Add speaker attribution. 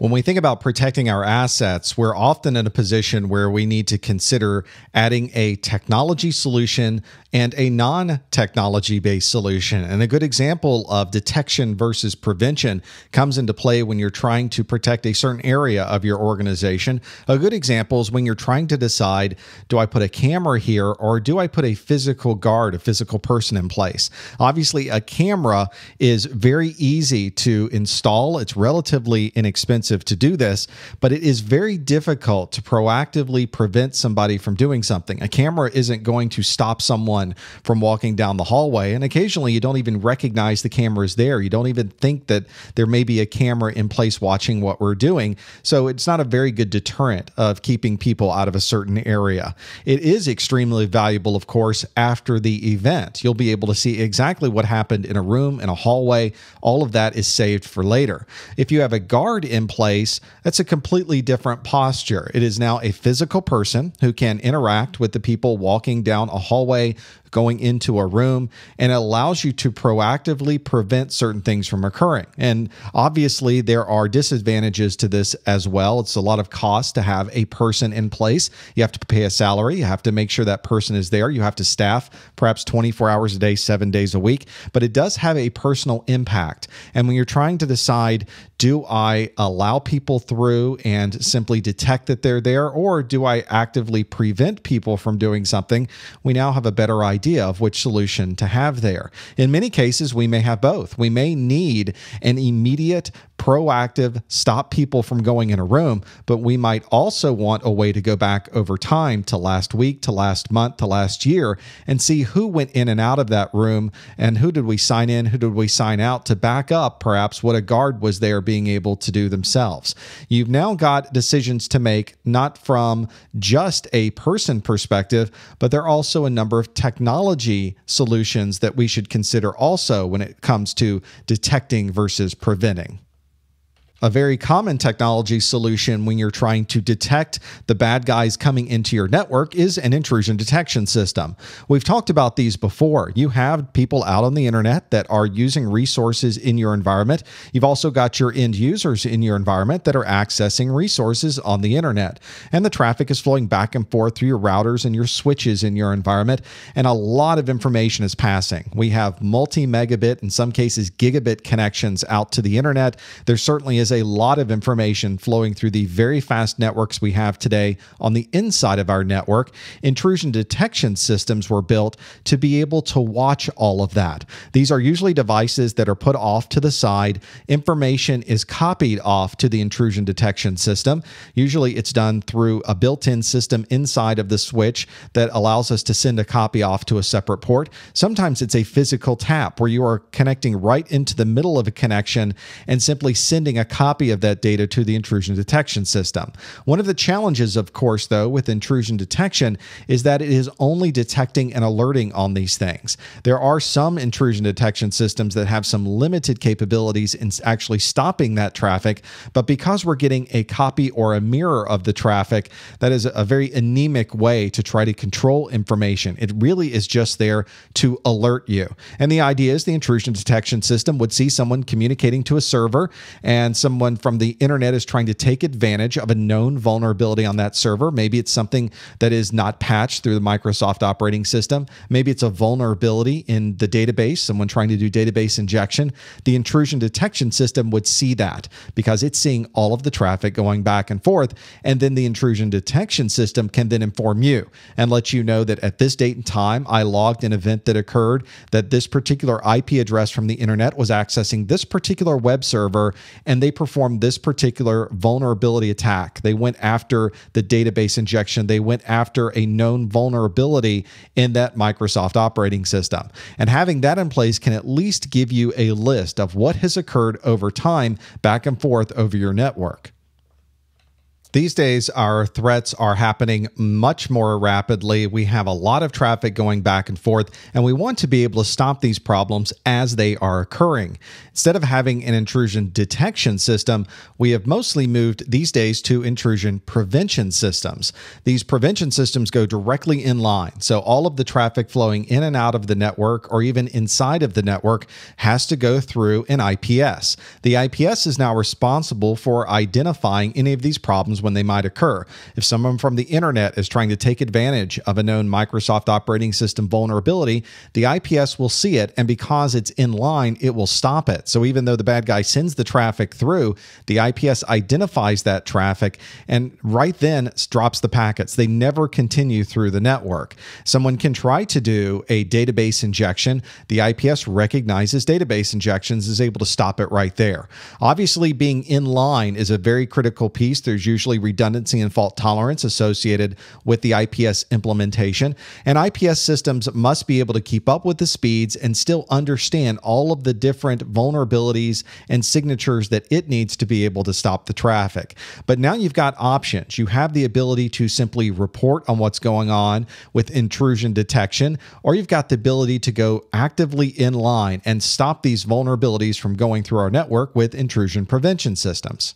Speaker 1: When we think about protecting our assets, we're often in a position where we need to consider adding a technology solution and a non technology based solution. And a good example of detection versus prevention comes into play when you're trying to protect a certain area of your organization. A good example is when you're trying to decide do I put a camera here or do I put a physical guard, a physical person in place? Obviously, a camera is very easy to install, it's relatively inexpensive expensive to do this, but it is very difficult to proactively prevent somebody from doing something. A camera isn't going to stop someone from walking down the hallway, and occasionally you don't even recognize the camera is there. You don't even think that there may be a camera in place watching what we're doing. So it's not a very good deterrent of keeping people out of a certain area. It is extremely valuable, of course, after the event. You'll be able to see exactly what happened in a room, in a hallway. All of that is saved for later. If you have a guard in place, place, that's a completely different posture. It is now a physical person who can interact with the people walking down a hallway, going into a room and it allows you to proactively prevent certain things from occurring. And obviously, there are disadvantages to this as well. It's a lot of cost to have a person in place. You have to pay a salary, you have to make sure that person is there, you have to staff perhaps 24 hours a day, seven days a week, but it does have a personal impact. And when you're trying to decide, do I allow people through and simply detect that they're there, or do I actively prevent people from doing something? We now have a better idea idea of which solution to have there. In many cases, we may have both. We may need an immediate, proactive stop people from going in a room, but we might also want a way to go back over time to last week, to last month, to last year, and see who went in and out of that room and who did we sign in, who did we sign out to back up perhaps what a guard was there being able to do themselves. You've now got decisions to make, not from just a person perspective, but there are also a number of technology solutions that we should consider also when it comes to detecting versus preventing. A very common technology solution when you're trying to detect the bad guys coming into your network is an intrusion detection system. We've talked about these before. You have people out on the internet that are using resources in your environment. You've also got your end users in your environment that are accessing resources on the internet. And the traffic is flowing back and forth through your routers and your switches in your environment. And a lot of information is passing. We have multi megabit, in some cases, gigabit connections out to the internet. There certainly is is a lot of information flowing through the very fast networks we have today on the inside of our network. Intrusion detection systems were built to be able to watch all of that. These are usually devices that are put off to the side. Information is copied off to the intrusion detection system. Usually it's done through a built in system inside of the switch that allows us to send a copy off to a separate port. Sometimes it's a physical tap where you are connecting right into the middle of a connection and simply sending a copy of that data to the intrusion detection system. One of the challenges, of course, though, with intrusion detection is that it is only detecting and alerting on these things. There are some intrusion detection systems that have some limited capabilities in actually stopping that traffic, but because we're getting a copy or a mirror of the traffic, that is a very anemic way to try to control information. It really is just there to alert you. And the idea is the intrusion detection system would see someone communicating to a server and some someone from the internet is trying to take advantage of a known vulnerability on that server. Maybe it's something that is not patched through the Microsoft operating system. Maybe it's a vulnerability in the database, someone trying to do database injection. The intrusion detection system would see that because it's seeing all of the traffic going back and forth. And then the intrusion detection system can then inform you and let you know that at this date and time, I logged an event that occurred, that this particular IP address from the internet was accessing this particular web server, and they performed this particular vulnerability attack. They went after the database injection, they went after a known vulnerability in that Microsoft operating system. And having that in place can at least give you a list of what has occurred over time back and forth over your network. These days, our threats are happening much more rapidly. We have a lot of traffic going back and forth, and we want to be able to stop these problems as they are occurring. Instead of having an intrusion detection system, we have mostly moved these days to intrusion prevention systems. These prevention systems go directly in line. So all of the traffic flowing in and out of the network or even inside of the network has to go through an IPS. The IPS is now responsible for identifying any of these problems when they might occur. If someone from the internet is trying to take advantage of a known Microsoft operating system vulnerability, the IPS will see it, and because it's in line, it will stop it. So even though the bad guy sends the traffic through, the IPS identifies that traffic and right then drops the packets. They never continue through the network. Someone can try to do a database injection. The IPS recognizes database injections, is able to stop it right there. Obviously, being in line is a very critical piece. There's usually redundancy and fault tolerance associated with the IPS implementation. And IPS systems must be able to keep up with the speeds and still understand all of the different vulnerabilities and signatures that it needs to be able to stop the traffic. But now you've got options. You have the ability to simply report on what's going on with intrusion detection, or you've got the ability to go actively in line and stop these vulnerabilities from going through our network with intrusion prevention systems.